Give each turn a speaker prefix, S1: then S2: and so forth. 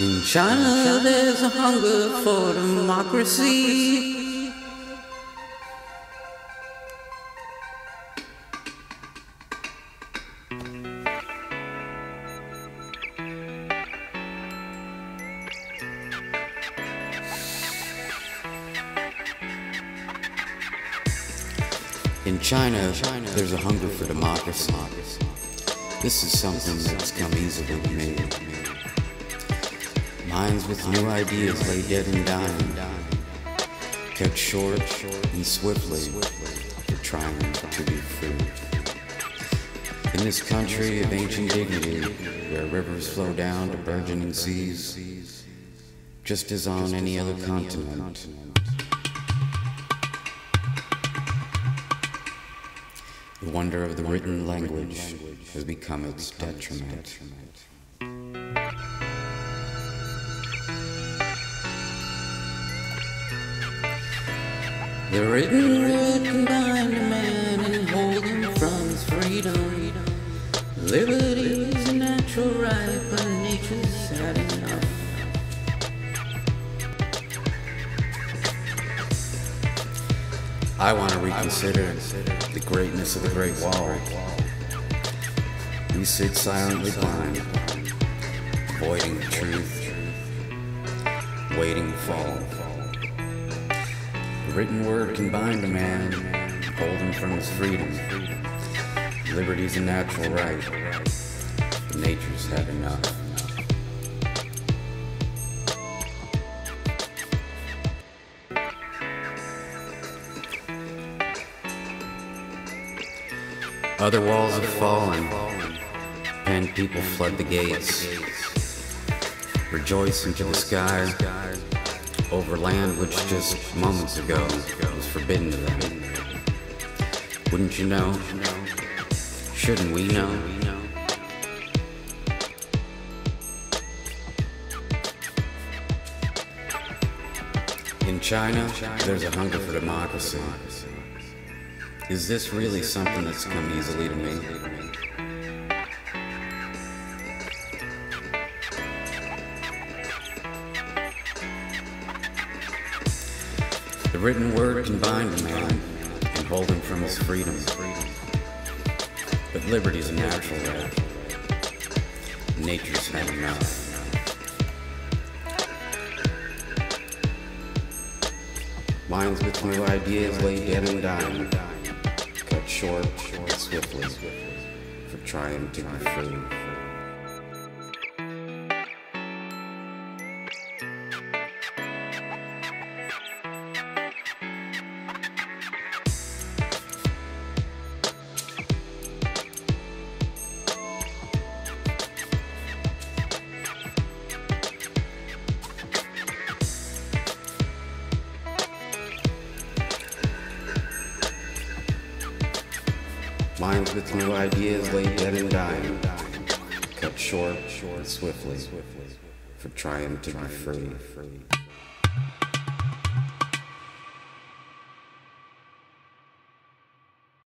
S1: In China, there's a hunger for democracy. In China, there's a hunger for democracy. This is something that's come easily to me. Minds with new ideas lay dead and dying, kept short and swiftly for trying to be free. In this country of ancient dignity, where rivers flow down to burgeoning seas, just as on any other continent, The wonder of the written language has become its detriment. The written word can bind a man and hold him from his freedom. Liberty is a natural right, but nature's had enough. I want to reconsider the greatness of the Great Wall. We sit silently blind, avoiding the truth, waiting fall. Written word can bind a man, hold him from his freedom. Liberty's a natural right. Nature's had enough. Other walls have fallen, and people flood the gates. Rejoice into the sky over land which just moments ago was forbidden to them. Wouldn't you know? Shouldn't we know? In China, there's a hunger for democracy. Is this really something that's come easily to me? The written word can bind a man and hold him from his freedom. But liberty's a natural right. Nature's had enough. Minds with new ideas lay dead and dying cut short swiftly for trying to be free. Minds with new ideas lay dead and dying, cut short swiftly for trying to be free.